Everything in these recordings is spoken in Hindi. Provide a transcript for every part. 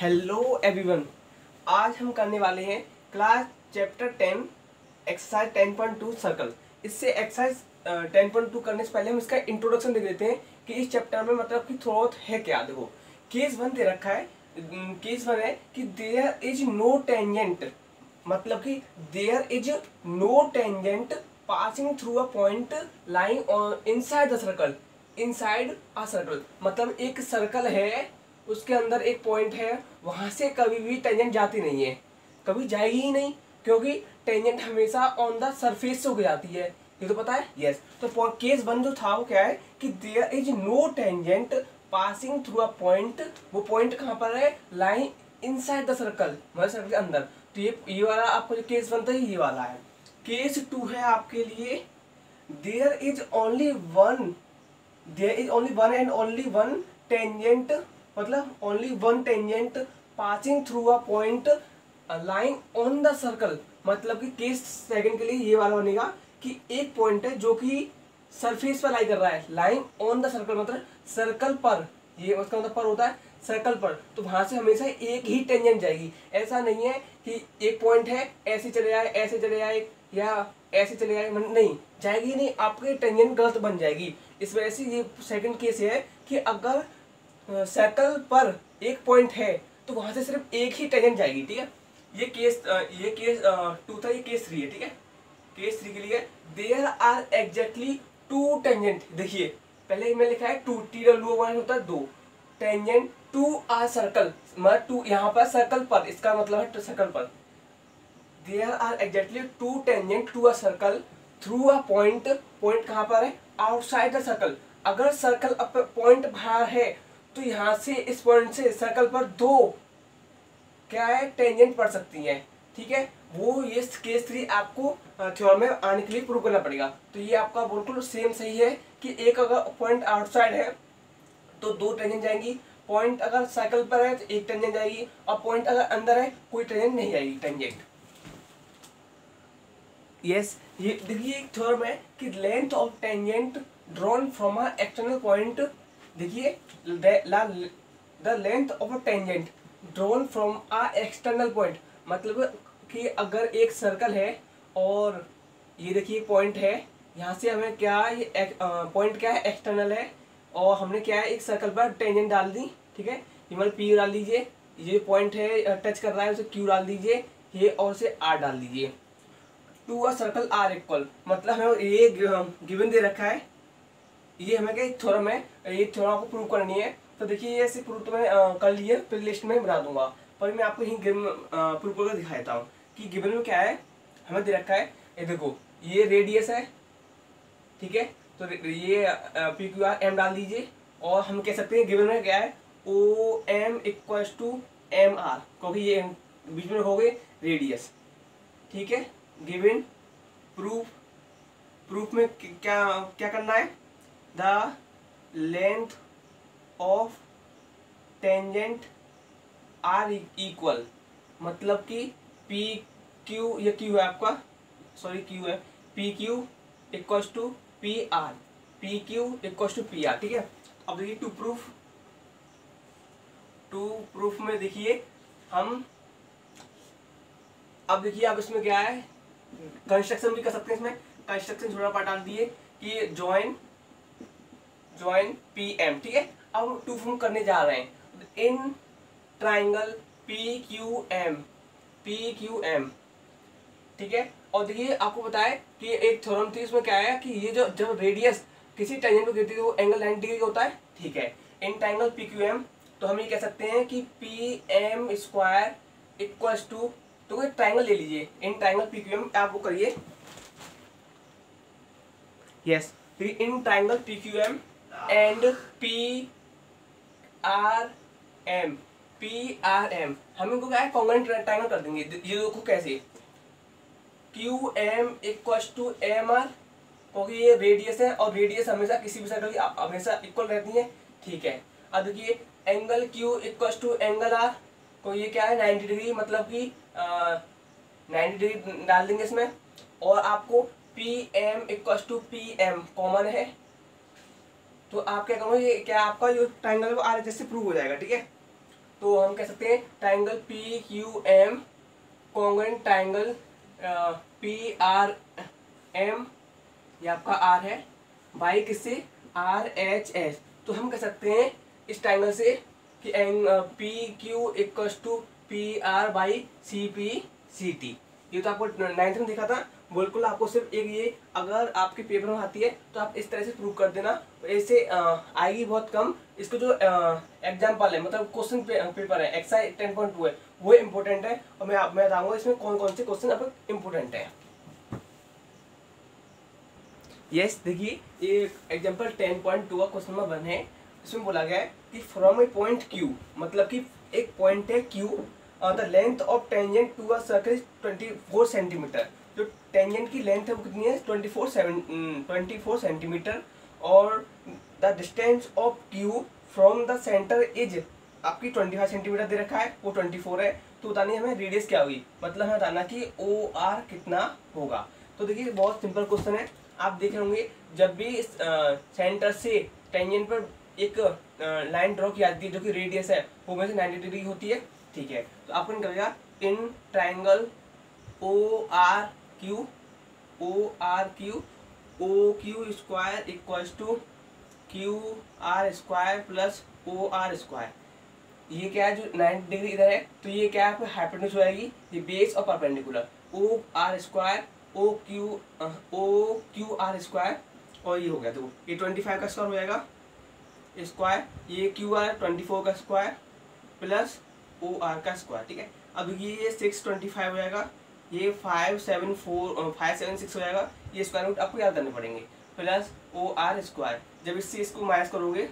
हेलो एवरीवन आज हम करने वाले हैं class chapter ten exercise ten point two circle इससे एक्सरसाइज टेन पॉइंट टू करने से पहले हम इसका इंट्रोडक्शन देख देते हैं कि इस चैप्टर में मतलब कि थ्रोथ है क्या। देखो केस वन दे रखा है केस वन है कि देयर इज़ नो टेंजेंट मतलब कि there is no tangent passing through a point line inside the circle inside a circle मतलब एक सर्कल है, उसके अंदर एक पॉइंट है वहाँ से कभी भी टेंजेंट जाती नहीं है। कभी जाएगी ही नहीं, क्योंकि टेंजेंट हमेशा ऑन द सरफेस से उग जाती है। ये तो पता है? Yes yes. तो केस वन जो था, वो क्या है कि there is no tangent passing through a point वो पॉइंट कहाँ पर है? लाइन इनसाइड द सर्कल मतलब सर्कल के अंदर। तो ये ये वाला आपको जो केस वन था ये वाला है। केस टू है आपके लिए। There is only one there is only one and only one tangent मतलब only one tangent passing through a point line on the circle मतलब कि केस सेकंड के लिए ये वाला बनेगा कि एक पॉइंट है जो कि सरफेस पर लाई कर रहा है। लाइन ऑन द सर्कल मतलब सर्कल पर। ये उसका मतलब पर होता है सर्कल पर। तो वहाँ से हमेशा एक ही टेंजेंट जाएगी। ऐसा नहीं है कि एक पॉइंट है, ऐसे चले जाए ऐसे चले जाए या ऐसे चले जाए नहीं, जाएगी नहीं, आपकी टेंजेंट गलत बन जाएगी। इस वजह से ये सेकंड केस है कि अगर सर्कल पर एक पॉइंट है तो वहाँ से सिर्फ़ एक ही टेंजेंट जाएगी, ठीक है? ये केस ये केस टू था, ये केस थ्री है, ठीक है? केस थ्री के लिए there are exactly two tangent देखिए, पहले मैं लिखा है टू टी डब्ल्यू वन होता है दो टेंजेंट टू आर सर्कल मतलब टू यहाँ पर सर्कल पर, इसका मतलब है सर्कल पर। There are exactly two tangent to a circle through a point point कहाँ पर है? आउटसाइड द सर्कल अगर सर्कल पॉइंट बाहर है तो यहाँ से, इस पॉइंट से सर्कल पर दो, क्या है टेंजेंट पड़ सकती हैं, ठीक है? वो ये केस थ्री आपको थ्योरम में आने के लिए प्रूव करना पड़ेगा। तो ये आपका बिल्कुल सेम सही है कि एक अगर पॉइंट आउटसाइड है तो दो टेंजेंट जाएँगी। पॉइंट अगर साइकिल पर है तो एक टेंजेंट जाएगी। और पॉइंट अगर अंदर है, कोई टेंजेंट नहीं जाएगी टेंजेंट यस ये देखिए, एक थ्योरम है कि length of tangent drawn from a external point देखिए the length of a tangent drawn from a external point मतलब कि अगर एक सर्कल है और ये देखिए पॉइंट है, यहाँ से हमें क्या ये पॉइंट क्या है? एक्सटर्नल है और हमने क्या है? एक सर्कल पर टेंजेंट डाल दी, ठीक है? ये मतलब पी डाल दीजिए, ये पॉइंट है टच कर रहा है, उसे क्यू डाल दीजिए, ये और से आर डाल दीजिए। To a circle are equal मतलब हमें ये गिवन दे रखा है ये हमें क्या थ्योरम है, ये थ्योरम आपको प्रूव करनी है। तो देखिए, ये ऐसे प्रूव तो मैं कर लिए, फिर लिस्ट में बना दूँगा। पर मैं आपको यही प्रूव करके दिखा देता हूँ कि गिवन में क्या है, हमें दे रखा है। ये देखो, ये रेडियस है, ठीक है? तो ये पी क्यू आर एम डाल दीजिए, और हम कह सकते हैं गिवन में क्या है? O M equal to M R क्योंकि ये बीच में हो गए रेडियस ठीक है? गिवन प्रूफ प्रूफ में क्या क्या करना है? The length of tangent are equal मतलब कि पी क्यू ये क्यू है आपका सॉरी क्यू है P Q equal to P R P Q equal to P R ठीक है? अब देखिए टू प्रूफ टू प्रूफ में देखिए, हम, अब देखिए अब इसमें क्या है? कंस्ट्रक्शन भी कर सकते हैं इसमें। कंस्ट्रक्शन छोटा पार्ट डाल दिए कि ज्वाइन ज्वाइन पी एम ठीक है? अब हम टू फॉर्म करने जा रहे हैं। In triangle P Q M P Q M ठीक है? और देखिए, आपको बताया कि एक थ्योरम थी, इसमें क्या है कि ये जो, जब रेडियस किसी टेंजेंट को गिरती है वो एंगल 90 डिग्री होता है, ठीक है? In triangle P Q M तो हम ये कह सकते हैं कि P M square equal to तो एक ट्राइंगल ले लीजिए। In triangle P Q M आप वो करिए। Yes in triangle P Q M and P R M P R M हम इनको क्या है? कॉन्ग्रेंट ट्राइंगल कर देंगे। ये देखो कैसे। Q M equal to M R क्योंकि ये रेडियस है और रेडियस हमेशा किसी भी सर्कल की हमेशा इक्वल रहती है। ठीक है। अब देखिए angle Q equal to angle R तो ये क्या है? नाइन्टी डिग्री मतलब कि नाइन्टी डिग्री डाल देंगे इसमें। और आपको P M equal to P M common है। तो आप क्या करोगे, ये क्या आपका जो ट्राइंगल वो आर से प्रूव हो जाएगा, ठीक है? तो हम कह सकते हैं triangle P Q M congruent triangle P R M ये आपका आर है बाई किससे? आर एच एस तो हम कह सकते हैं इस ट्राइंगल से कि angle P Q equals to P R by C P C T ये तो आपको नाइन्थ में देखा था बिल्कुल आपको सिर्फ़ एक ये अगर आपके पेपर में आती है तो आप इस तरह से प्रूव कर देना। ऐसे आएगी बहुत कम। इसको जो एग्ज़ाम्पल है मतलब क्वेश्चन पे, पेपर है एक्साइज टेन पॉइंट टू है वो इम्पोर्टेंट है। और मैं मैं बताऊँगा इसमें कौन कौन से क्वेश्चन अब इम्पोर्टेंट है। यस देखिए ये एग्ज़ाम्पल टेन पॉइंट टू का क्वेश्चन नंबर वन है। इसमें बोला गया है कि फ्रॉम ए पॉइंट क्यू मतलब कि एक पॉइंट है Q the length of tangent to a circle twenty four centimetre जो टेंजेंट की लेंथ है वो कितनी है? Twenty four seven twenty four centimetre और the distance of Q from the centre is आपकी ट्वेंटी फाइव सेंटीमीटर दे रखा है, वो ट्वेंटी फोर है। तो बतानी हमें रेडियस क्या होगी मतलब हमें बताना कि ओ आर कितना होगा। तो देखिए, बहुत सिंपल क्वेश्चन है। आप देख रहे होंगे, जब भी इस सेंटर से टेंजेंट पर एक लाइन ड्रॉ की जाती है, जो कि रेडियस है, वो में से नाइन्टी डिग्री होती है, ठीक है। तो आपको निकलेगा in triangle O R Q O R Q O Q square equals to Q R square plus O R square ये क्या है जो नाइन्टी डिग्री इधर है? तो ये क्या है आपको हाइपोटेन्यूज हो जाएगी? ये बेस और perpendicular O R square O Q O Q R square और ये हो गया तो ये ट्वेंटी फाइव का स्क्वायर हो जाएगा। स्क्वायर ये क्यू आर ट्वेंटी फोर का स्क्वायर प्लस ओ आर का स्क्वायर ठीक है? अब ये सिक्स ट्वेंटी फाइव हो जाएगा। ये five seven four five seven six हो जाएगा। ये स्क्वायर रूट आपको याद करने पड़ेंगे। प्लस ओ आर स्क्वायर जब इससे इसको माइनस करोगे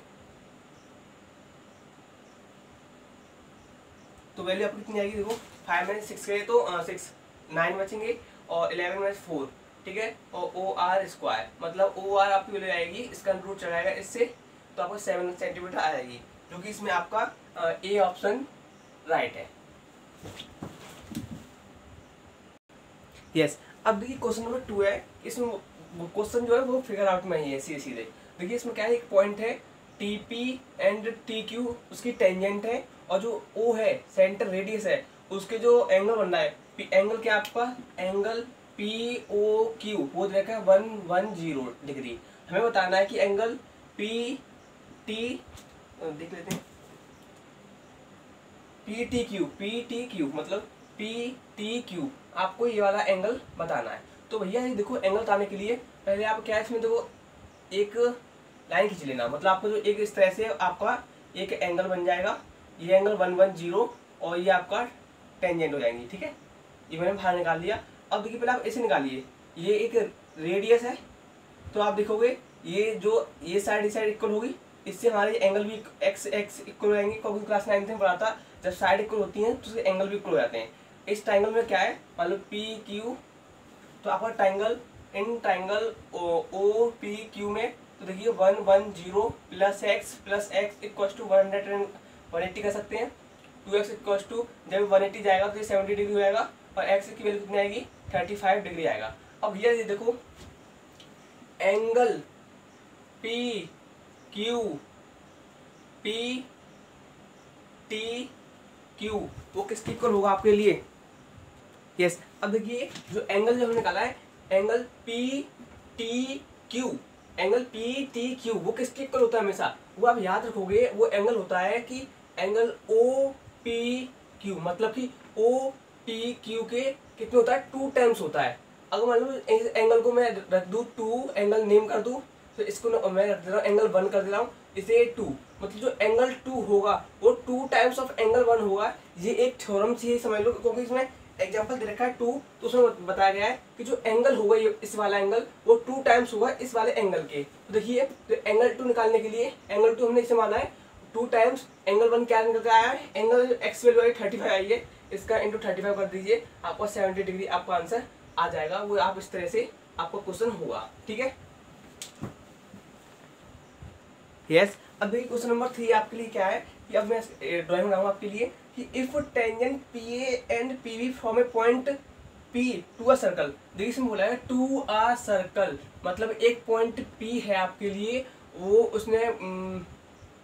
तो वैल्यू आपको कितनी आएगी देखो फाइव माइनस सिक्स के तो सिक्स नाइन बचेंगे और इलेवन माइनस फोर ठीक है? और ओ आर स्क्वायर मतलब ओ आर आपकी वैल्यू आएगी, इसका रूट चढ़ाएगा इससे तो आपको सेवन सेंटीमीटर आ जाएगी, जो कि इसमें आपका ए ऑप्शन राइट है। यस अब देखिए क्वेश्चन नंबर टू है, इसमें क्वेश्चन जो है वो फिगर आउट में ही है सीधे सीधे। देखिए इसमें क्या है, एक पॉइंट है T P and T Q उसकी टेंजेंट है, और जो ओ है सेंटर रेडियस है, उसके जो एंगल बन रहा है एंगल क्या आपका? एंगल पी ओ क्यू वो देखा है वन वन ज़ीरो डिग्री हमें बताना है कि एंगल पी टी देख लेते हैं। P T Q P T Q मतलब पी टी क्यू आपको ये वाला एंगल बताना है। तो भैया, ये देखो एंगल बताने के लिए पहले आप क्या इसमें देखो, एक लाइन खींच लेना। मतलब आपको जो एक इस तरह से आपका एक एंगल बन जाएगा। ये एंगल वन वन ज़ीरो और ये आपका टेंजेंट हो जाएँगी, ठीक है? ये मैंने बाहर निकाल दिया अब देखिए, पहले आप ऐसे निकालिए। ये एक रेडियस है। तो आप देखोगे, ये जो ये साइड इस साइड इक्वल होगी। इससे हमारे एंगल भी एक्स एक्स इक्वल हो जाएँगे। क्योंकि क्लास नाइन्थ में पढ़ा था, जब साइड इक्वल होती हैं तो उसके एंगल भी इक्वल हो जाते हैं। इस ट्राइंगल में क्या है? मान लो पी क्यू तो आपका triangle in triangle O P Q में तो देखिए one one zero plus X plus X equal to one hundred and one eighty कर सकते हैं। टू एक्स इक्व टू जब वन एट्टी जाएगा तो ये सेवेंटी डिग्री हो जाएगा, और एक्स की वैल्यू कितनी आएगी? थर्टी फाइव डिग्री आएगा। अब ये देखो angle P Q P T Q वो किसके इक्वल होगा आपके लिए? यस अब देखिए, जो एंगल जो हमने निकाला है angle P T Q angle P T Q वो किसके इक्वल होता है हमेशा? वो आप याद रखोगे, वो एंगल होता है कि एंगल ओ पी क्यू मतलब कि ओ पी क्यू के कितने होता है? टू टाइम्स होता है। अगर मान लो, इस एंगल को मैं रख दूँ टू एंगल नेम कर दूँ तो इसको मैं रख दे रहा हूँ एंगल वन कर दे रहा हूँ, इसे टू मतलब जो एंगल टू होगा, वो two times of angle one होगा। ये एक थ्योरम ही, समझ लो, क्योंकि इसमें एग्ज़ाम्पल दे रखा है टू तो उसमें बताया गया है कि जो एंगल होगा ये, इस वाला एंगल वो टू टाइम्स होगा इस वाले एंगल के। तो देखिए तो एंगल टू निकालने के लिए एंगल टू हमने इसे माना है। टू टाइम्स एंगल वन क्या निकल आया है? एंगल एक्स वैल्यू आई थर्टी फाइव आई है। इसका इंटू थर्टी फाइव कर दीजिए। आपका सेवेंटी डिग्री आपका आंसर आ जाएगा। वो आप इस तरह से आपका क्वेश्चन होगा ठीक है? Yes yes. अब देखिए क्वेश्चन नंबर थ्री आपके लिए क्या है? कि अब मैं ड्राइंग बनाऊँगा आपके लिए। If tangent P A and P V form A point P to a circle देखिए इसमें बोला है टू आ सर्कल मतलब एक पॉइंट पी है आपके लिए, वो उसने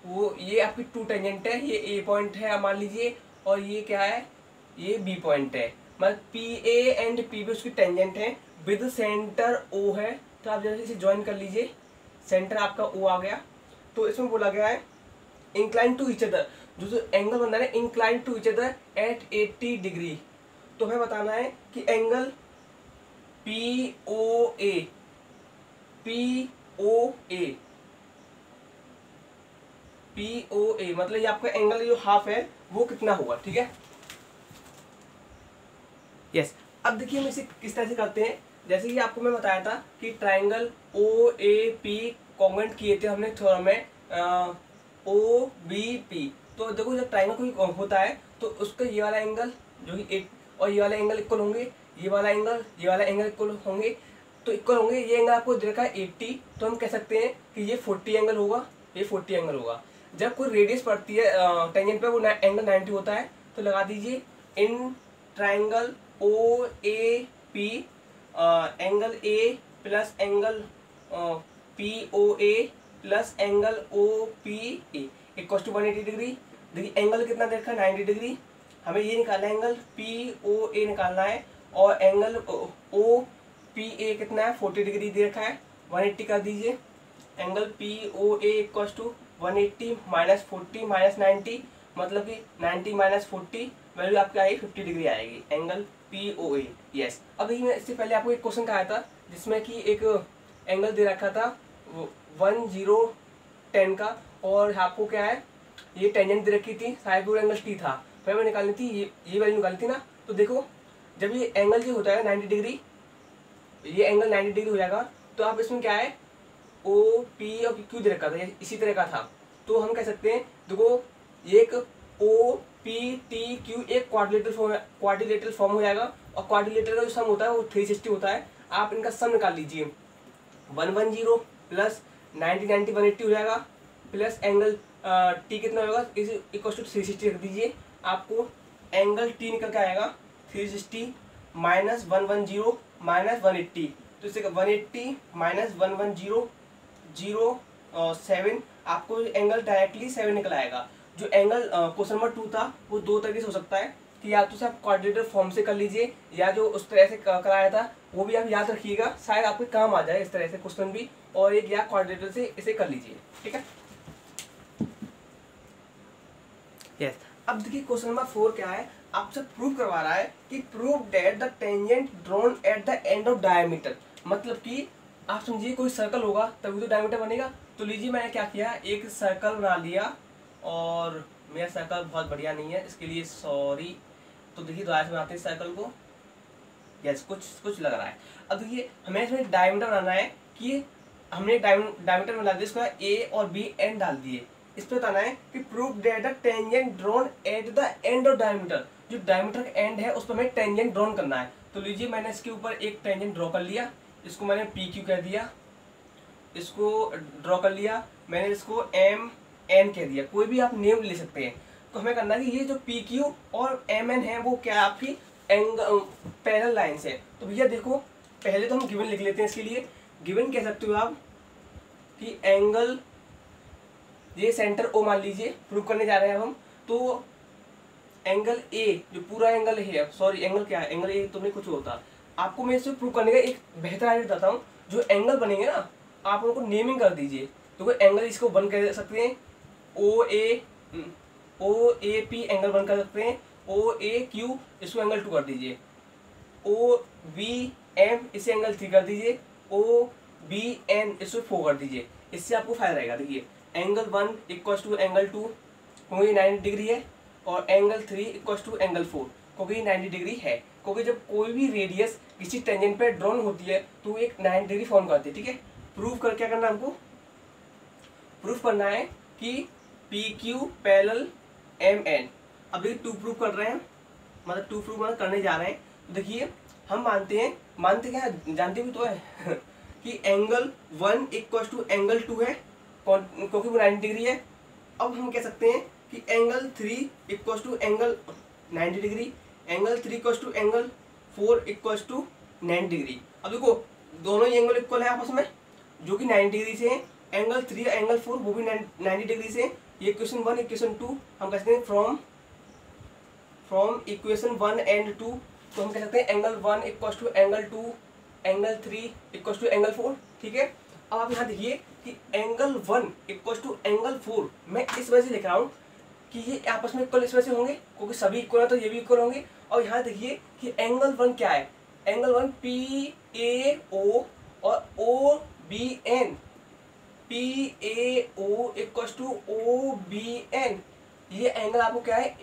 वो ये आपकी टू टेंजेंट है, ये ए पॉइंट है मान लीजिए, और ये क्या है? ये बी पॉइंट है. मतलब P A and P B उसकी टेंजेंट है. विद सेंटर ओ है तो आप जैसे इसे ज्वाइन कर लीजिए. सेंटर आपका ओ आ गया. तो इसमें बोला गया है इंक्लाइन टू इच अदर जो जो एंगल बन रहा है incline to each other at 80 degree तो हमें बताना है कि angle P O A P O A P O A मतलब ये आपका एंगल जो हाफ़ है, वो कितना होगा, ठीक है? Yes yes. अब देखिए हम इसे किस तरह से करते हैं। जैसे कि आपको मैं बताया था कि ट्राइंगल ओ ए पी कॉन्वेंट किए थे हमने थोड़ा में ओ बी पी तो देखो, जब ट्राइंगल कोई होता है तो उसका ये वाला एंगल जो कि एक, और ये वाला एंगल इक्वल होंगे, ये वाला एंगल ये वाला एंगल इक्वल होंगे तो इक्वल होंगे, ये एंगल आपको दे रखा है एट्टी तो हम कह सकते हैं कि ये फोर्टी एंगल होगा, ये फोर्टी एंगल होगा। जब कोई रेडियस पड़ती है टेंजेंट पे, वो एंगल नाइन्टी होता है तो लगा दीजिए in triangle O A P angle A plus angle P O A plus angle O P A equal to one eighty degree देखिए एंगल कितना देखा नाइन्टी डिग्री हमें ये निकालना है एंगल पी ओ ए निकालना है और एंगल ओ पी ए कितना है? फोर्टी डिग्री दे रखा है। वन एट्टी कर दीजिए। Angle P O A to one eighty minus forty minus ninety मतलब कि नाइन्टी माइनस फोर्टी वैल्यू आपकी आएगी फिफ्टी डिग्री आएगी। Angle P O A yes अब मैं इससे पहले आपको एक क्वेश्चन कहा था, जिसमें कि एक एंगल दे रखा था वन ज़ीरो टेन का, और आपको क्या है? ये टेंजेंट दे रखी थी साइड एंगल टी था। फिर मैं निकालनी थी, ये ये वैल्यू निकाली थी ना तो देखो, जब ये एंगल जो होता है नाइन्टी डिग्री ये एंगल नाइन्टी डिग्री हो जाएगा तो आप इसमें क्या है ओ पी और क्यू दे रखा था इसी तरह का था। तो हम कह सकते हैं, देखो, एक ओ पी टी क्यू एक क्वाड्रिलेटरल फॉर्म क्वाड्रिलेटरल फॉर्म हो जाएगा, और क्वाड्रिलेटर का जो सम होता है, वो थ्री सिक्सटी होता है। आप इनका सम निकाल लीजिए। One one zero plus ninety ninety one eighty हो जाएगा, प्लस एंगल टी कितना होगा? Is equal to three sixty रख दीजिए। आपको एंगल टी निकल के आएगा। Three sixty minus one one zero minus one eighty तो इससे one eighty minus one one zero zero seven आपको एंगल डायरेक्टली सेवन निकल आएगा। जो एंगल क्वेश्चन नंबर टू था, वो दो तरीके से हो सकता है। कि या तो आप कोऑर्डिनेटर फॉर्म से कर लीजिए, या जो उस तरह से कराया था, वो भी आप याद रखिएगा। शायद आपके काम आ जाए इस तरह से क्वेश्चन भी, और एक या कोऑर्डिनेटर से इसे कर लीजिए। ठीक है? यस अब देखिए क्वेश्चन नंबर फोर क्या है? आपसे प्रूव करवा रहा है कि prove that the tangent drawn at the end of diameter मतलब कि आप समझिए, कोई सर्कल होगा, तभी तो डायमीटर बनेगा। तो लीजिए, मैंने क्या किया? एक सर्कल बना लिया और मेरा सर्कल बहुत बढ़िया नहीं है, इसके लिए सॉरी तो देखिए, दोबारा से बनाते हैं सर्कल को। यस कुछ कुछ लग रहा है। अब देखिए, हमें इसमें डायमीटर बनाना है कि हमने डायमीटर बना दिया, इसको ए और बी एंड डाल दिए। इस पर बताना है कि proof that the tangent drawn at the end of diameter जो डायमीटर का एंड है, उस पर हमें टेंजेंट ड्रोन करना है। तो लीजिए मैंने इसके ऊपर एक टेंजेंट ड्रॉ कर लिया। इसको मैंने पी क्यू कह दिया। इसको ड्रॉ कर लिया। मैंने इसको एम एन कह दिया। कोई भी आप नेम ले सकते हैं। तो हमें करना है कि ये जो पी क्यू और एम एन है, वो क्या आपकी एंग पैरल लाइन्स है। तो भैया देखो, पहले तो हम गिवन लिख लेते हैं इसके लिए। गिवन कह सकते हो आप कि एंगल ये सेंटर ओ मान लीजिए प्रूव करने जा रहे हैं हम। तो एंगल ए जो पूरा एंगल है सॉरी एंगल क्या है? एंगल ए तो नहीं कुछ होता। आपको मैं इसे प्रूव करने का एक बेहतर आइडिया बताता हूँ। जो एंगल बनेंगे ना, आप उनको नेमिंग कर दीजिए। तो कोई एंगल इसको वन कर सकते हैं। O A O A P angle one कर सकते हैं। ओ ए क्यू इसको एंगल टू कर दीजिए। ओ बी एम इसे एंगल थ्री कर दीजिए। ओ बी एन इसको फोर कर दीजिए। इससे आपको फ़ायदा रहेगा। देखिए angle one equal to angle two क्योंकि नाइन्टी डिग्री है, और angle three equal to angle four क्योंकि नाइन्टी डिग्री है। क्योंकि जब कोई भी रेडियस किसी टेंजेंट पर ड्रॉन होती है तो एक नाइन्टी डिग्री फॉर्म करती है, ठीक है? प्रूव कर क्या करना हमको? प्रूफ करना है कि P Q parallel M N अभी टू प्रूफ कर रहे हैं मतलब टू प्रूफ मतलब करने जा रहे हैं। तो देखिए, हम मानते हैं, मानते क्या जानते भी तो है। कि angle one equal to angle two है। क्योंकि वो नाइन्टी डिग्री है, अब हम कह सकते हैं कि angle three equal to angle ninety degree angle three equal to angle four equal to ninety degree. अब देखो, दोनों ही एंगल इक्वल है आपस में, जो कि नाइन्टी डिग्री से हैं एंगल थ्री एंगल फोर वो भी नाइन्टी डिग्री से ये क्वेश्चन वन इक्वेशन टू हम कह सकते हैं from from equation one and two तो हम कह सकते हैं angle one equal to angle two angle three equal to angle four ठीक है? अब आप यहाँ देखिए कि angle one equal to angle four मैं इस वजह से लिख रहा हूँ कि ये आपस में इक्वल इस वजह से होंगे, क्योंकि सभी इक्वल है तो ये भी इक्वल होंगे। और यहाँ देखिए कि एंगल वन क्या है? Angle one P A O और O B N P A O equal to O B N ये एंगल आपको क्या है?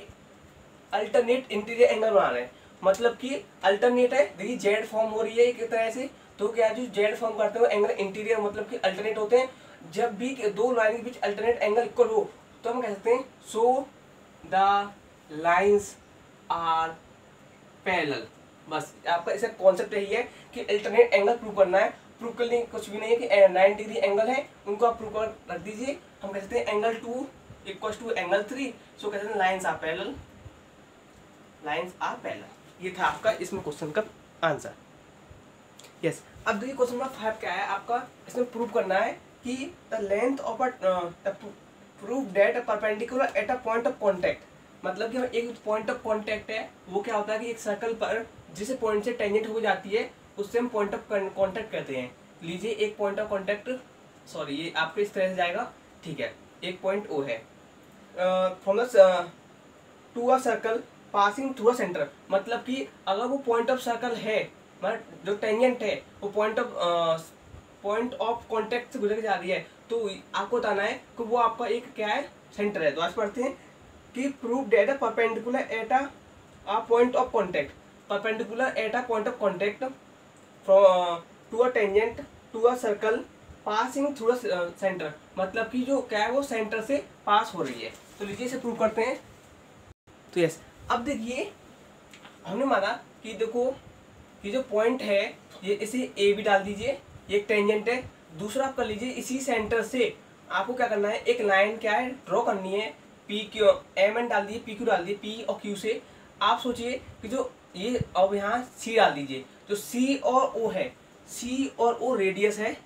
अल्टरनेट इंटीरियर एंगल बना रहे हैं। मतलब कि अल्टरनेट है, देखिए जेड फॉर्म हो रही है एक तरह से। तो क्या जो जेड फॉर्म करते हैं एंगल इंटीरियर मतलब कि अल्टरनेट होते हैं। जब भी दो लाइन के बीच अल्टरनेट एंगल इक्वल हो तो हम कह सकते हैं so the lines are parallel बस, आपका ऐसा कॉन्सेप्ट यही है कि अल्टरनेट एंगल प्रूव करना है। प्रूव करने कुछ भी नहीं है कि नाइन डिग्री एंगल है, उनको आप प्रूव कर, रख दीजिए। हम कह सकते हैं angle two equal to angle three so कहते हैं lines are parallel lines are parallel ये था आपका इसमें क्वेश्चन का आंसर यस अब देखिए क्वेश्चन नंबर फाइव क्या है? आपका इसमें प्रूव करना है कि the length of a prove that perpendicular at a point of contact मतलब कि एक पॉइंट ऑफ़ कॉन्टैक्ट है, वो क्या होता है कि एक सर्कल पर जिस पॉइंट से टेंजेंट हो जाती है, उससे हम पॉइंट ऑफ़ कॉन्टैक्ट कहते हैं। लीजिए एक पॉइंट ऑफ़ कॉन्टैक्ट सॉरी ये आपके इस तरह से जाएगा, ठीक है, एक पॉइंट ओ है। From the to a circle passing through a centre मतलब कि अगर वो पॉइंट ऑफ़ सर्कल है जो टेंजेंट है, वो point of point of contact से गुजर जा रही है तो आपको बताना है कि वो आपका एक क्या है? सेंटर है। तो आज पढ़ते हैं कि prove that perpendicular at a point of contact perpendicular at a point of contact from to a tangent to a circle passing through centre मतलब कि जो क्या है, वो सेंटर से पास हो रही है। तो लीजिए इसे प्रूव करते हैं। तो यस अब देखिए, हमने माना कि देखो ये जो पॉइंट है, ये इसे ए भी डाल दीजिए, ये एक टेंजेंट है। दूसरा आप कर लीजिए, इसी सेंटर से आपको क्या करना है, एक लाइन क्या है ड्रॉ करनी है। पी क्यू एम एन डाल दिए पी क्यू डाल दिए पी और क्यू से। आप सोचिए कि जो ये, अब यहाँ सी डाल दीजिए, जो सी और ओ है सी और ओ रेडियस है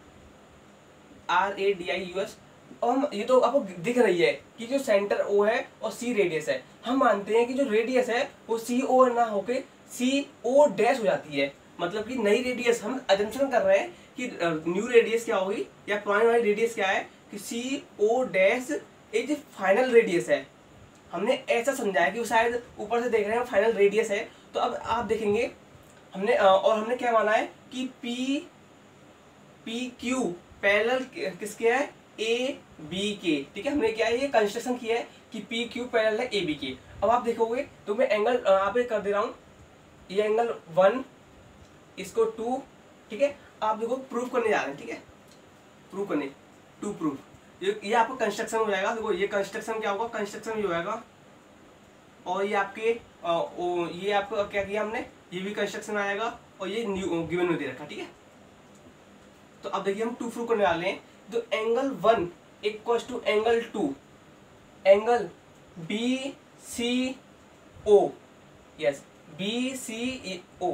R A D I U S और ये तो आपको दिख रही है कि जो सेंटर ओ है और सी रेडियस है। हम मानते हैं कि जो रेडियस है, वो सी ओ ना होके सी ओ डैश हो जाती है। मतलब कि नई रेडियस हम अजम्पन कर रहे हैं कि न्यू रेडियस क्या होगी या पुरानी वाली रेडियस क्या है कि सी ओ डैश एक जो फाइनल रेडियस है। हमने ऐसा समझा है कि शायद ऊपर से देख रहे हैं फाइनल रेडियस है। तो अब आप देखेंगे, हमने और हमने क्या माना है कि पी पी क्यू पैरेलल किसके है? ए बी के ठीक है, हमने क्या है ये कंस्ट्रक्शन किया है कि पी क्यू पैरेलल है ए बी के अब आप देखोगे तो मैं एंगल आप कर दे रहा हूँ। ये एंगल वन इसको टू ठीक है? आप देखो प्रूव करने जा रहे हैं ठीक है? प्रूव करने टू प्रूव ये ये आपका कंस्ट्रक्शन हो जाएगा। देखो ये कंस्ट्रक्शन क्या होगा? कंस्ट्रक्शन भी हो जाएगा और ये आपके आ, ओ, ये आपको क्या किया हमने? ये भी कंस्ट्रक्शन आएगा और ये न्यू गिवन में दे रखा ठीक है? तो अब देखिए हम टू प्रूव करने वाले हैं। तो angle one equal to angle two angle B C O yes B C O.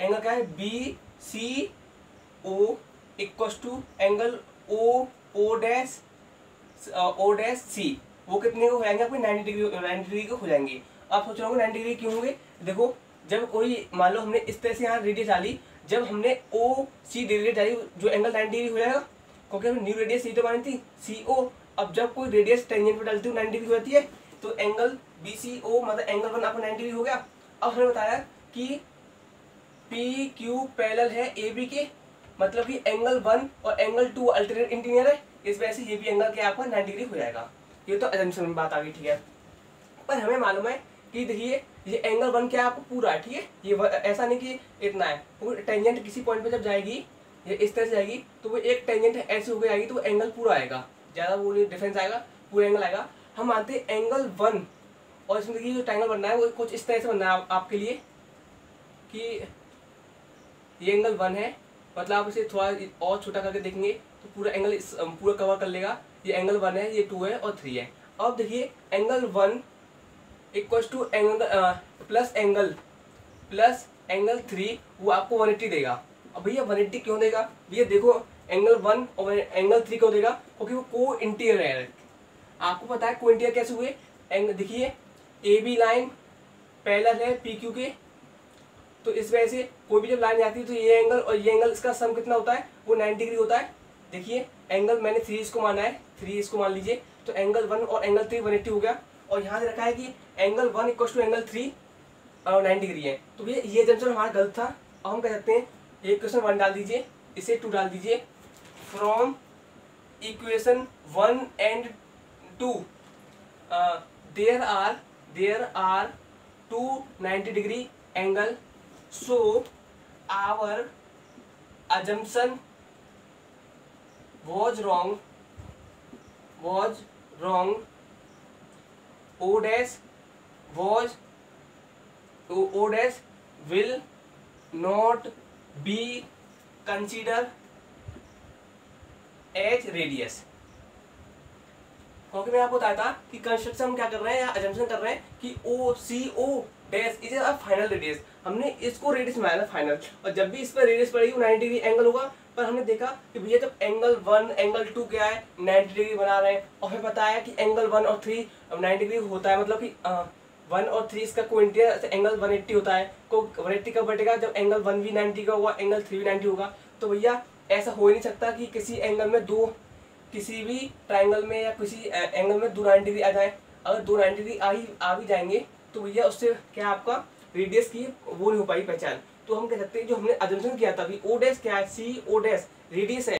Angle क्या है? B C O equal to angle O O dash O dash C वो कितने को हो जाएँगे आपके? नाइन्टी डिग्री नाइन्टी डिग्री के हो जाएँगे। आप सोच रहे होंगे नाइन्टी डिग्री क्यों होंगे? देखो, जब कोई, मान लो हमने इस तरह से यहाँ रेडियस डाली, जब हमने ओ सी रेडियस डाली, जो एंगल नाइन्टी डिग्री हो जाएगा, क्योंकि हमने न्यू रेडियस सी तो मानी थी सी ओ अब जब कोई रेडियस टेंजेंट पे डालती है नाइन्टी डिग्री होती है तो एंगल बी सी ओ मतलब एंगल वन आपको नाइन्टी डिग्री हो गया। अब हमने बताया कि पी क्यू पैरेलल है ए बी के मतलब कि एंगल वन और एंगल टू अल्टरनेट इंटीनियर है। इस वजह से ये भी एंगल क्या आपका नाइन्टी डिग्री हो जाएगा। ये तो एजेंशन में बात आ गई, ठीक है? पर हमें मालूम है कि देखिए, ये एंगल वन क्या आपको पूरा है ठीक है? ये ऐसा नहीं कि इतना है। टेंजेंट किसी पॉइंट पे जब जाएगी, ये इस तरह से जाएगी तो वो एक टेंजेंट ऐसे होकर आएगी तो वो एंगल पूरा आएगा। ज़्यादा वो डिफरेंस आएगा, पूरा एंगल आएगा। हम मानते हैं एंगल वन और इसमें देखिए जो ट्रायंगल बनना है, वो कुछ इस तरह से बनना है आपके लिए, कि ये एंगल वन है मतलब आप इसे थोड़ा और छोटा करके देखेंगे तो पूरा एंगल इस पूरा कवर कर लेगा, ये एंगल वन है, ये टू है, और थ्री है। अब देखिए angle one equal to angle plus angle plus angle three वो आपको वन एट्टी देगा। अब भैया वन एट्टी क्यों देगा? भैया, देखो एंगल वन और एंगल थ्री क्यों देगा? क्योंकि वो को इंटीरियर है। आपको पता है को इंटीरियर कैसे हुए? एंगल देखिए ए बी लाइन पहला है पी क्यू के। तो इस वजह से कोई भी जब लाइन जाती है तो ये एंगल और ये एंगल इसका सम कितना होता है? वो नाइन डिग्री होता है। देखिए एंगल मैंने थ्री इसको माना है। थ्री इसको मान लीजिए। तो एंगल वन और एंगल थ्री वन हो गया। और यहाँ से रखा है कि angle one equal to angle three और नाइन डिग्री है। तो भैया, ये जंक्शन हमारा गलत था। अब हम कह सकते हैं, ये क्वेश्चन वन डाल दीजिए, इसे टू डाल दीजिए। From equation one and two there are there are two ninety degree angle. So, our assumption was wrong was wrong ओडेस was ओडेस will not be consider as radius क्योंकि मैं आपको बताया था कि कंस्ट्रक्शन हम क्या कर रहे हैं, या अजम्पशन कर रहे हैं कि O C O dash is a final radius हमने इसको रेडियस बनाया था फाइनल और जब भी इस पर रेडियस पड़ेगी नाइनटी डिग्री एंगल होगा। पर हमने देखा कि भैया जब एंगल वन एंगल टू क्या है नाइनटी डिग्री बना रहे हैं। और फिर बताया कि एंगल वन और थ्री नाइनटी डिग्री होता है मतलब कि वन और थ्री इसका को एंगल वन एट्टी होता है। को वन एट्टी कब बटेगा? जब एंगल वन भी नाइनटी का होगा एंगल थ्री भी नाइनटी होगा। तो भैया, ऐसा हो ही नहीं सकता कि किसी एंगल में दो किसी भी ट्राइंगल में या किसी एंगल में दो नाइन डिग्री आ जाए। अगर दो नाइन डिग्री आ ही, आ भी जाएँगे तो भैया उससे क्या आपका रेडियस की वो नहीं हो पाई पहचान। तो हम कह सकते हैं जो हमने अजम्पन किया था, अभी ओ डैश क्या है? सी ओ डैश रेडियस है।